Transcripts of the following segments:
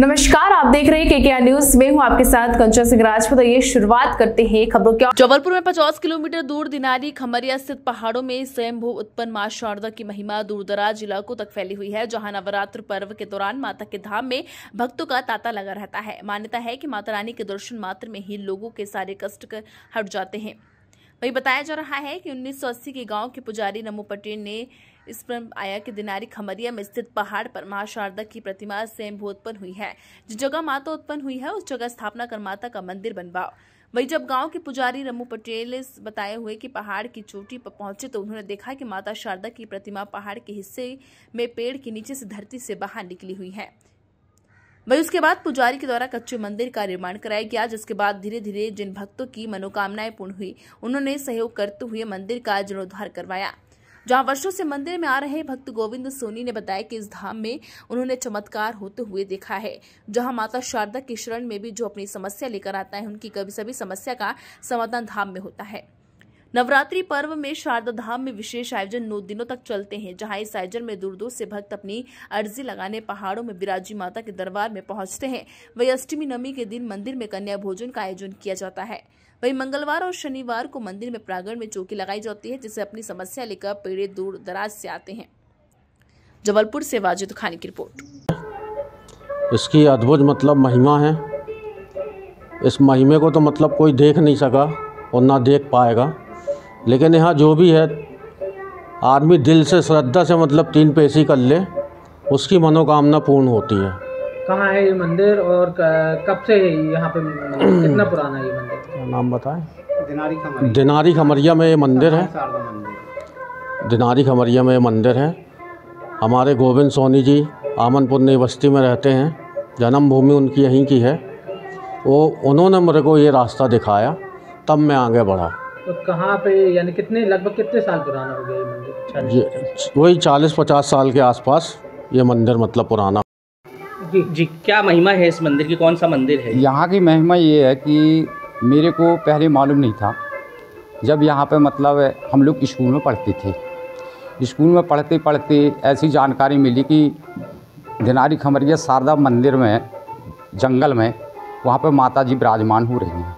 नमस्कार, आप देख रहे हैं के न्यूज़ में हूँ आपके साथ कंचन सिंह राजपूत ये शुरुआत करते हैं खबरों के जबलपुर में 50 किलोमीटर दूर दिनारी खमरिया स्थित पहाड़ों में स्वयंभू उत्पन्न माँ शारदा की महिमा दूर दराज इलाकों तक फैली हुई है, जहाँ नवरात्र पर्व के दौरान माता के धाम में भक्तों का तांता लगा रहता है। मान्यता है की माता रानी के दर्शन मात्र में ही लोगों के सारे कष्ट हट जाते हैं। वही बताया जा रहा है कि 1980 के गाँव के पुजारी नमो पटेल ने इस पर आया कि दिनारी खमरिया में स्थित पहाड़ पर माँ शारदा की प्रतिमा स्वयं उत्पन्न हुई है। जिस जगह माता उत्पन्न हुई है, उस जगह स्थापना कर माता का मंदिर बनवाओ वही जब गाँव के पुजारी रमू पटेल बताए हुए कि पहाड़ की चोटी पर पहुँचे तो उन्होंने देखा कि माता शारदा की प्रतिमा पहाड़ के हिस्से में पेड़ के नीचे से धरती से बाहर निकली हुई है। वही उसके बाद पुजारी के द्वारा कच्चे मंदिर का निर्माण कराया गया, जिसके बाद धीरे धीरे जिन भक्तों की मनोकामनाएँ पूर्ण हुई, उन्होंने सहयोग करते हुए मंदिर का जीर्णोद्धार करवाया। जहाँ वर्षों से मंदिर में आ रहे भक्त गोविंद सोनी ने बताया कि इस धाम में उन्होंने चमत्कार होते हुए देखा है, जहाँ माता शारदा की शरण में भी जो अपनी समस्या लेकर आता है, उनकी कभी सभी समस्या का समाधान धाम में होता है। नवरात्रि पर्व में शारदा धाम में विशेष आयोजन नौ दिनों तक चलते हैं, जहाँ इस आयोजन में दूर दूर से भक्त अपनी अर्जी लगाने, पहाड़ों में विराजी माता के दरबार में पहुँचते हैं। वही अष्टमी नमी के दिन मंदिर में कन्या भोजन का आयोजन किया जाता है। वही मंगलवार और शनिवार को मंदिर में प्रांगण में चौकी लगाई जाती है, जिससे अपनी समस्या लेकर पीड़ित दूर दराज से आते हैं। जबलपुर से वाजिद खानी की रिपोर्ट। इसकी अद्भुत मतलब महिमा है। इस महिमे को तो मतलब कोई देख नहीं सका और ना देख पाएगा। लेकिन यहाँ जो भी है, आदमी दिल से, श्रद्धा से मतलब तीन पेशी कर ले, उसकी मनोकामना पूर्ण होती है। कहाँ है ये मंदिर और कब से है यहाँ पे कितना पुराना है ये मंदिर? नाम बताएँ? दिनारी खमरिया। दिनारी खमरिया में ये मंदिर है। दिनारी खमरिया में ये मंदिर है। हमारे गोविंद सोनी जी आमनपुर नई बस्ती में रहते हैं। जन्मभूमि उनकी यहीं की है। वो उन्होंने मेरे को ये रास्ता दिखाया। तब मैं आगे बढ़ा। तो कहाँ पे यानी कितने लगभग कितने साल पुराना हो गया ये मंदिर? ये वही चालीस पचास साल के आसपास ये मंदिर मतलब पुराना। जी। जी क्या महिमा है इस मंदिर की? कौन सा मंदिर है? यहाँ की महिमा ये है कि मेरे को पहले मालूम नहीं था जब यहाँ पे मतलब हम लोग स्कूल में पढ़ते थे। स्कूल में पढ़ते पढ़ते ऐसी जानकारी मिली कि दिनारी खमरिया शारदा मंदिर में जंगल में वहाँ पर माता जी विराजमान हो रही हैं।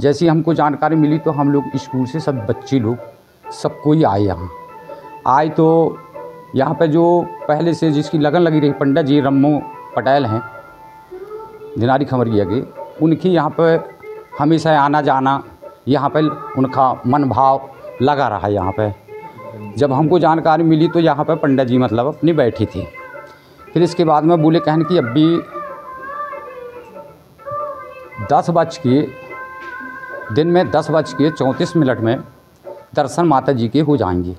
जैसी हमको जानकारी मिली तो हम लोग स्कूल से सब बच्चे लोग सब कोई आए यहाँ। आए तो यहाँ पे जो पहले से जिसकी लगन लगी रही पंडित जी, रम्मो पटेल हैं, दिनारी खमरिया के, उनकी यहाँ पे हमेशा आना जाना, यहाँ पे उनका मन भाव लगा रहा यहाँ पे। जब हमको जानकारी मिली तो यहाँ पे पंडित जी मतलब अपनी बैठी थी। फिर इसके बाद में बोले कहन कि अब भी दस बज के, दिन में दस बज के चौंतीस मिनट में दर्शन माता जी के हो जाएँगे।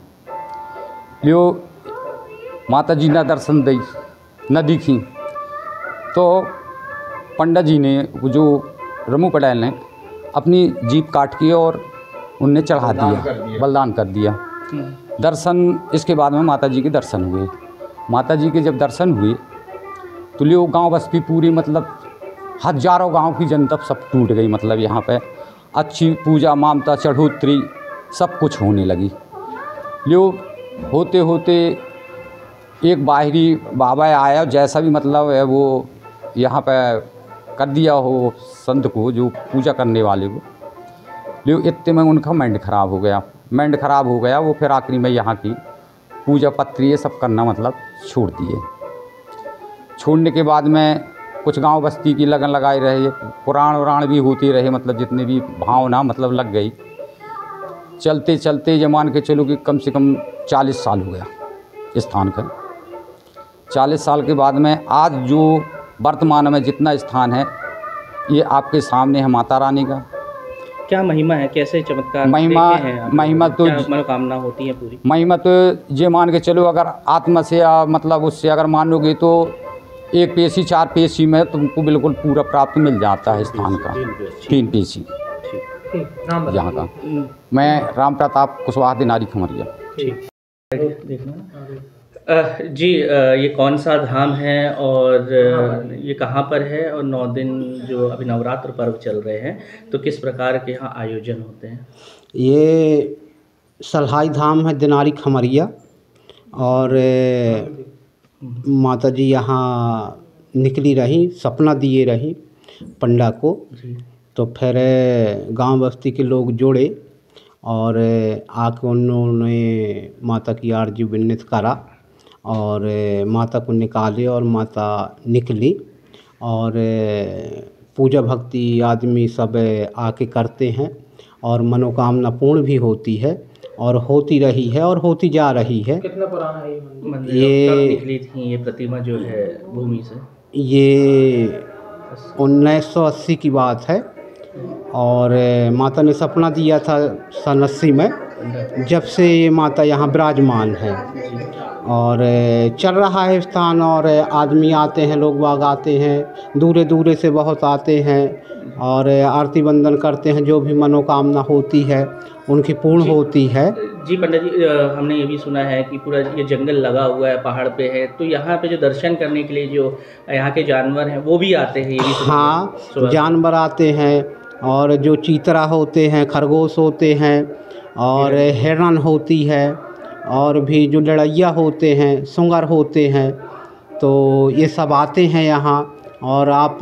लियो माता जी ने दर्शन दी न दिखी। तो पंडित जी ने जो रमू पटेल ने अपनी जीप काट के और उनने चढ़ा दिया बलिदान कर दिया। दर्शन इसके बाद में माता जी के दर्शन हुए। माता जी के जब दर्शन हुए तो लियो गाँव बस्ती पूरी मतलब हज़ारों गाँव की जनता सब टूट गई मतलब यहाँ पे अच्छी पूजा मामता चढ़ोतरी सब कुछ होने लगी। यो होते होते एक बाहरी बाबा आया, जैसा भी मतलब है, वो यहाँ पे कर दिया हो संत को, जो पूजा करने वाले को। जो इतने में उनका माइंड ख़राब हो गया। माइंड ख़राब हो गया, वो फिर आखिरी में यहाँ की पूजा पत्र ये सब करना मतलब छोड़ दिए। छोड़ने के बाद में कुछ गाँव बस्ती की लगन लगाए रहे, पुराण उराण भी होती रहे मतलब जितने भी भावना मतलब लग गई। चलते चलते ये मान के चलो कि कम से कम चालीस साल हो गया स्थान का चालीस साल के बाद में आज जो वर्तमान में जितना स्थान है ये आपके सामने है माता रानी का। क्या महिमा है? कैसे चमत्कार महिमा महिमा तो मनोकामना होती है पूरी? महिमा तो ये मान के चलो अगर आत्मा से या मतलब उससे अगर मानोगे तो एक पेशी चार पेशी में तुमको बिल्कुल पूरा प्राप्त मिल जाता है स्थान का। तीन पेशी। यहाँ का। मैं राम प्रताप कुशवाहा दिनारी खमरिया। जी ये कौन सा धाम है और ये कहाँ पर है और नौ दिन जो अभी नवरात्र पर्व चल रहे हैं तो किस प्रकार के यहाँ आयोजन होते हैं? ये सलहाई धाम है दिनारी खमरिया और माता जी यहाँ निकली रही सपना दिए रही पंडा को। तो फिर गाँव बस्ती के लोग जोड़े और आके उन्होंने माता की आरज़ू विन्नत करा। और माता को निकाले और माता निकली। और पूजा भक्ति आदमी सब आके करते हैं और मनोकामना पूर्ण भी होती है और होती रही है और होती जा रही है। कितना पुराना है ये मंदिर? ये- निकली थी? ये प्रतिमा जो है भूमि से? ये 1980 की बात है। और माता ने सपना दिया था सन अस्सी में जब से ये माता यहाँ विराजमान है। और चल रहा है स्थान और आदमी आते हैं लोग बाग आते हैं दूरे दूरे से बहुत आते हैं और आरती बंदन करते हैं जो भी मनोकामना होती है उनकी पूर्ण होती है। जी पंडित जी हमने ये भी सुना है कि पूरा ये जंगल लगा हुआ है पहाड़ पे है तो यहाँ पे जो दर्शन करने के लिए जो यहाँ के जानवर हैं वो भी आते हैं ये भी हाँ जानवर आते हैं और जो चीतरा होते हैं खरगोश होते हैं और हिरन होती है और भी जो लड़ैया होते हैं, सुंगर होते हैं तो ये सब आते हैं यहाँ। और आप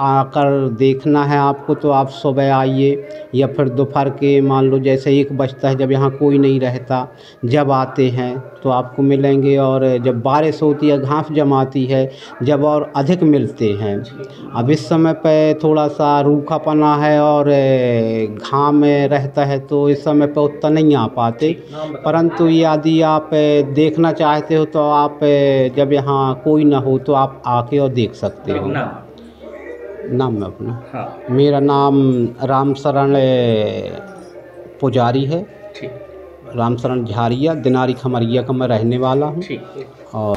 आकर देखना है आपको तो आप सुबह आइए या फिर दोपहर के, मान लो जैसे एक बजता है, जब यहाँ कोई नहीं रहता, जब आते हैं तो आपको मिलेंगे और जब बारिश होती है, घास जमाती है, जब और अधिक मिलते हैं। अब इस समय पे थोड़ा सा रूखापना है और घाम रहता है तो इस समय पे उतना नहीं आ पाते। परंतु यदि आप देखना चाहते हो तो आप जब यहाँ कोई ना हो तो आप आके और देख सकते हो। नाम अपना। हाँ। मेरा नाम राम शरण पुजारी है। ठीक। राम शरण झारिया दिनारी खमरिया का मैं रहने वाला हूँ। और